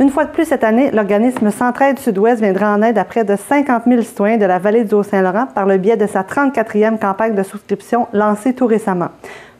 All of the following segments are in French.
Une fois de plus cette année, l'organisme Centraide Sud-Ouest viendra en aide à près de 50 000 citoyens de la vallée du Haut-Saint-Laurent par le biais de sa 34e campagne de souscription lancée tout récemment.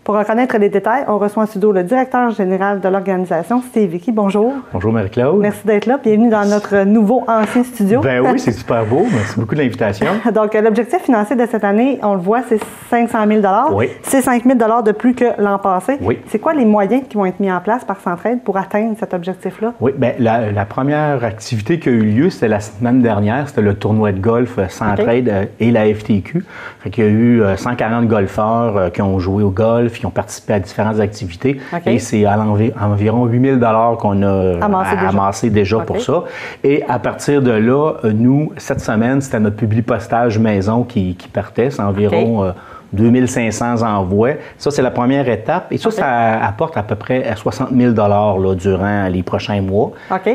Pour en connaître les détails, on reçoit en studio le directeur général de l'organisation, Steve Vicky. Bonjour. Bonjour Marie-Claude. Merci d'être là. Bienvenue dans notre nouveau ancien studio. Ben oui, c'est super beau. Merci beaucoup de l'invitation. Donc, l'objectif financier de cette année, on le voit, c'est 500 000 Oui. C'est 5 000 de plus que l'an passé. Oui. C'est quoi les moyens qui vont être mis en place par Centraide pour atteindre cet objectif-là? Oui, bien, la, la première activité qui a eu lieu, c'était la semaine dernière. C'était le tournoi de golf euh, Centraide euh, et la FTQ. Fait qu'il y a eu euh, 140 golfeurs euh, qui ont joué au golf, qui ont participé à différentes activités. Et c'est à environ 8 000 qu'on a Amassé déjà. amassé déjà OK. pour ça. Et à partir de là, euh, nous, cette semaine, c'était notre publipostage maison qui, qui partait. C'est environ euh, 2500 envois. Ça, c'est la première étape. Et ça, ça apporte à peu près à 60 000 là, durant les prochains mois.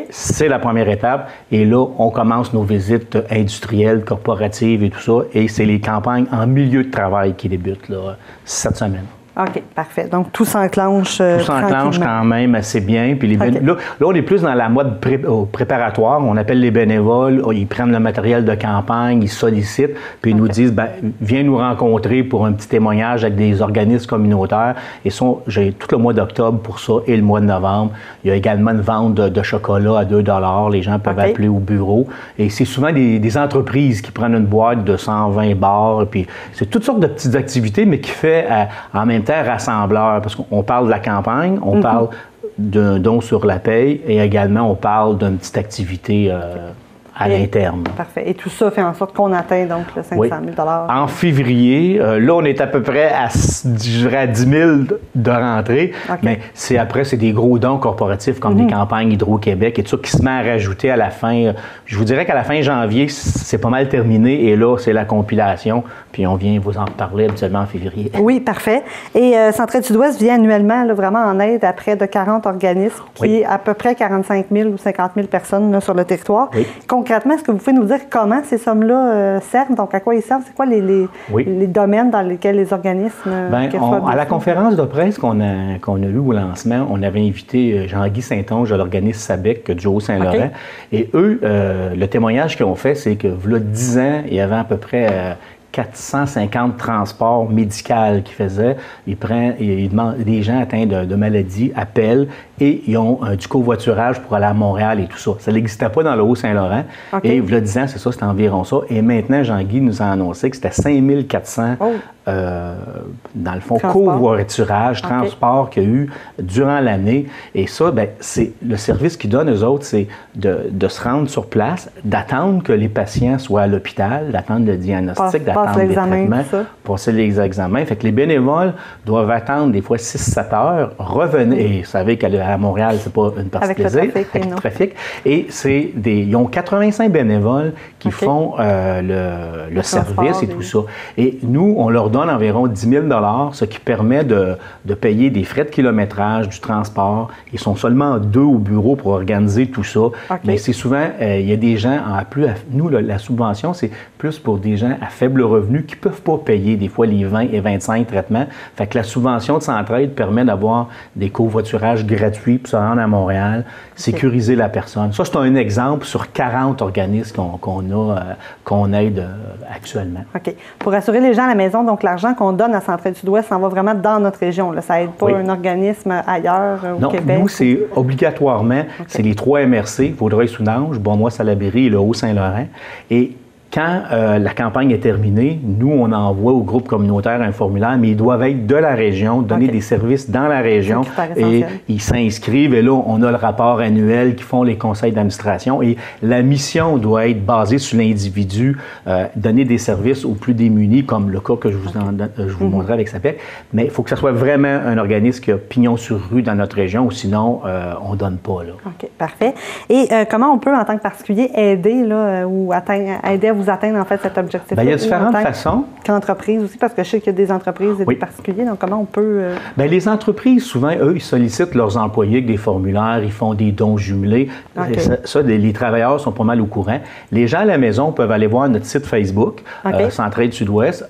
C'est la première étape. Et là, on commence nos visites industrielles, corporatives et tout ça. Et c'est les campagnes en milieu de travail qui débutent là, cette semaine. OK, parfait. Donc, tout s'enclenche. euh, Tout s'enclenche quand même assez bien. Puis les là, là, on est plus dans la mode pré- au préparatoire. On appelle les bénévoles. Oh, Ils prennent le matériel de campagne, ils sollicitent, puis ils nous disent ben, viens nous rencontrer pour un petit témoignage avec des organismes communautaires. Et ça, j'ai tout le mois d'octobre pour ça et le mois de novembre. Il y a également une vente de, de chocolat à 2 Les gens peuvent appeler au bureau. Et c'est souvent des, des entreprises qui prennent une boîte de 120 bars. Puis c'est toutes sortes de petites activités, mais qui fait euh, en même temps rassembleur. Parce qu'on parle de la campagne, on parle d'un don sur la paye et également on parle d'une petite activité euh, à l'interne. Parfait. Et tout ça fait en sorte qu'on atteint donc le 500 Oui. 000 En février, euh, là, on est à peu près à, s- je dirais, à 10 000 de rentrée. Mais c'est après, c'est des gros dons corporatifs comme des campagnes Hydro-Québec et tout ça qui se met à rajouter à la fin. Je vous dirais qu'à la fin janvier, c'est pas mal terminé. Et là, c'est la compilation. Puis on vient vous en reparler habituellement en février. Oui, parfait. Et euh, Centraide Sud-Ouest vient annuellement là, vraiment en aide à près de 40 organismes, qui Oui. est à peu près 45 000 ou 50 000 personnes là, sur le territoire. Oui. Concrètement, est-ce que vous pouvez nous dire comment ces sommes-là euh, servent? Donc, à quoi ils servent? C'est quoi les, les, Oui. les domaines dans lesquels les organismes euh, Ben, on- soient à la conférence de presse qu'on a, qu'on a eue au lancement, on avait invité euh, Jean-Guy Saint-Onge de l'organisme SABEC du Haut-Saint-Laurent. Et eux, euh, le témoignage qu'ils ont fait, c'est que, voilà 10 ans, il y avait à peu près 450 transports médicaux qu'ils faisaient. Ils prennent, ils demandent, des gens atteints de, de maladies appellent et ils ont euh, du covoiturage pour aller à Montréal et tout ça. Ça n'existait pas dans le Haut-Saint-Laurent. OK. Et voilà 10 ans, c'est ça, c'était environ ça. Et maintenant, Jean-Guy nous a annoncé que c'était 5400 Oh. Euh, dans le fond, covoiturage, OK. transport qu'il y a eu durant l'année. Et ça, ben, c'est le service qu'ils donnent, eux autres, c'est de, de se rendre sur place, d'attendre que les patients soient à l'hôpital, d'attendre le diagnostic, d'attendre les traitements, passer les examens. Fait que les bénévoles doivent attendre des fois 6-7 heures, revenir. Et vous savez qu'à Montréal, c'est pas une partie Avec le plaisir. trafic, Avec le trafic. Et c'est des, ils ont 85 bénévoles qui font euh, le, le service et tout ça. Et nous, on leur donne environ 10 000 ce qui permet de, de payer des frais de kilométrage, du transport. Ils sont seulement deux au bureau pour organiser tout ça. Mais c'est souvent, euh, il y a des gens à plus. à- nous, la, la subvention, c'est plus pour des gens à faible revenu qui ne peuvent pas payer des fois les 20 et 25 traitements. Fait que la subvention de Centraide permet d'avoir des covoiturages gratuits pour se rendre à Montréal, sécuriser la personne. Ça, c'est un exemple sur 40 organismes qu'on qu'on a, euh, qu'on aide euh, actuellement. OK. Pour rassurer les gens à la maison, donc l'argent qu'on donne à Centraide Sud-Ouest s'en va vraiment dans notre région. Là. Ça aide pas Oui. un organisme ailleurs euh, au Non, Québec. nous, c'est obligatoirement, c'est les trois MRC, Vaudreuil-Soudange, Bonmois, Salaberry et le Haut-Saint-Laurent. Et quand euh, la campagne est terminée, nous, on envoie au groupe communautaire un formulaire, mais ils doivent être de la région, donner des services dans la région. Et ils s'inscrivent et là, on a le rapport annuel qui font les conseils d'administration. Et la mission doit être basée sur l'individu, euh, donner des services aux plus démunis, comme le cas que je vous, en, don- euh, je vous montrerai avec SAPEC. Mais il faut que ce soit vraiment un organisme qui a pignon sur rue dans notre région, ou sinon, euh, on ne donne pas. Là. OK, parfait. Et comment on peut, en tant que particulier, aider là, ou atteindre- aider à vous vous atteindre en fait cet objectif? Bien, il y a différentes façons. Qu'entreprise aussi, parce que je sais qu'il y a des entreprises et des particuliers, donc comment on peut... Euh, Bien, les entreprises, souvent, eux, ils sollicitent leurs employés avec des formulaires, ils font des dons jumelés. Ça, les, travailleurs sont pas mal au courant. Les gens à la maison peuvent aller voir notre site Facebook, okay. Centraide Sud-Ouest,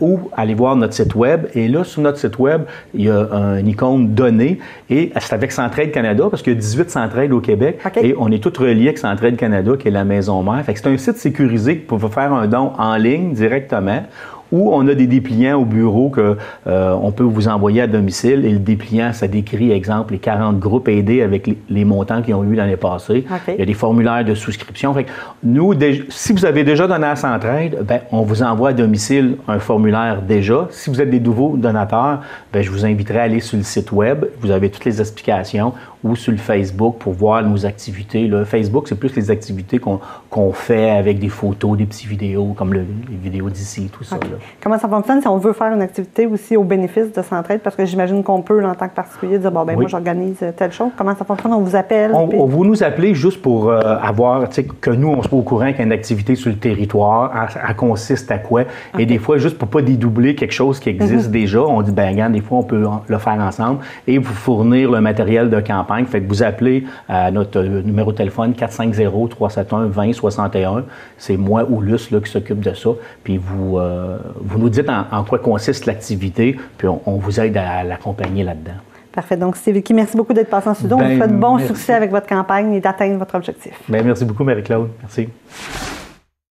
ou aller voir notre site Web. Et là, sur notre site Web, il y a un icône donné, et c'est avec Centraide Canada, parce qu'il y a 18 Centraides au Québec, et on est tous reliés avec Centraide Canada, qui est la maison mère. c'est un site sécurisé pour faire un don en ligne directement ou on a des dépliants au bureau qu'on euh, peut vous envoyer à domicile et le dépliant, ça décrit, exemple, les 40 groupes aidés avec les, montants qu'ils ont eu l'année passée. Il y a des formulaires de souscription. Fait nous, si vous avez déjà donné à Centraide, ben, on vous envoie à domicile un formulaire déjà. Si vous êtes des nouveaux donateurs, ben, je vous inviterai à aller sur le site web. Vous avez toutes les explications ou sur le Facebook pour voir nos activités. Le Facebook, c'est plus les activités qu'on fait avec des photos, des petites vidéos, comme les vidéos d'ici, tout ça. Comment ça fonctionne si on veut faire une activité aussi au bénéfice de Centraide? Parce que j'imagine qu'on peut, en tant que particulier, dire bon, ben moi, j'organise telle chose. Comment ça fonctionne? On vous appelle? On, vous nous appelez juste pour euh, avoir, tu sais, que nous, on soit au courant qu'il y a une activité sur le territoire. Elle, consiste à quoi? Et des fois, juste pour pas dédoubler quelque chose qui existe mhm. déjà, on dit, ben, regarde, des fois, on peut le faire ensemble et vous fournir le matériel de campagne. Fait que vous appelez à notre numéro de téléphone 450-371-2061. C'est moi ou Luce là, qui s'occupe de ça. Puis vous, euh, vous nous dites en, quoi consiste l'activité, puis on, vous aide à l'accompagner là-dedans. Parfait. Donc, Steve Vicky, merci beaucoup d'être passé en studio. Ben, on vous souhaite bon succès avec votre campagne et d'atteindre votre objectif. Bien, merci beaucoup, Marie-Claude. Merci.